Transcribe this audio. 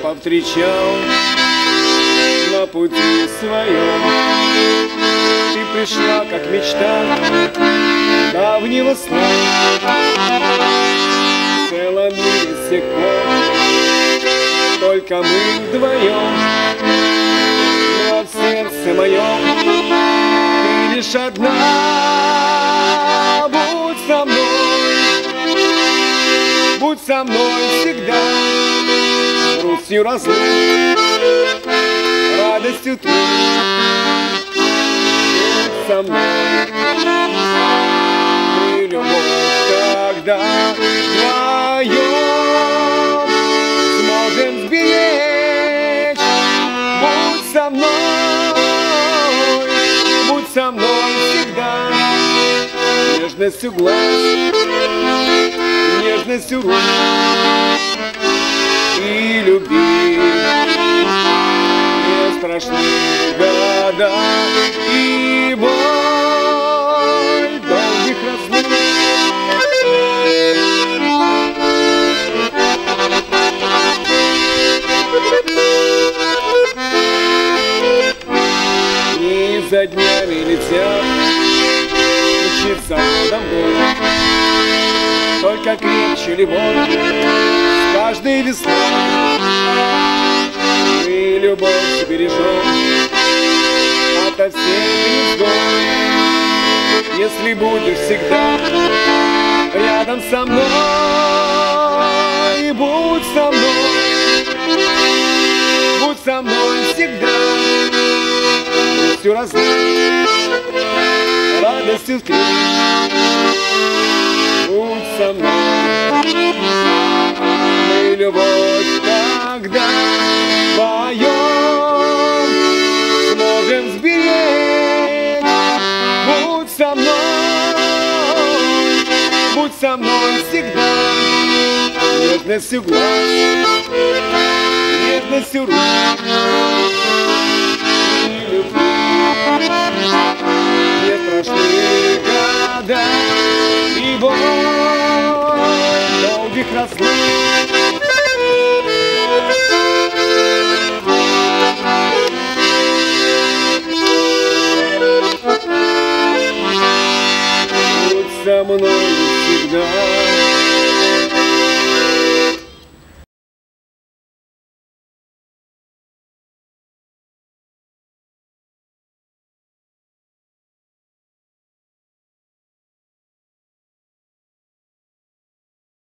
повстречал на пути своем. Ты пришла, как мечта давнего сна. В целом мире с тех пор только мы вдвоем. Но в сердце моем ты лишь одна. Будь со мной, будь со мной всегда. Грустью разлук, радостью ты со мной Мы любовь тогда вдвоем Сможем сберечь. Будь со мной. Будь со мной всегда. Нежностью глаз. Нежностью рук и любви Не страшны года и боль долгих разлук. Дни за днями летят, учиться годом год. Только крепче любовь каждой весной. Мы любовь бережем ото всех гнездом. Если будешь всегда рядом со мной, будь со мной, будь со мной всегда. Все разлук, радостью встреч, тогда вдвоем сможем сберечь. Будь со мной, будь со мной всегда. Нежностью глаз, нежностью рук. Не страшны года и боль долгих разлук. Мной всегда.